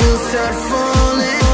I